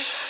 Jesus.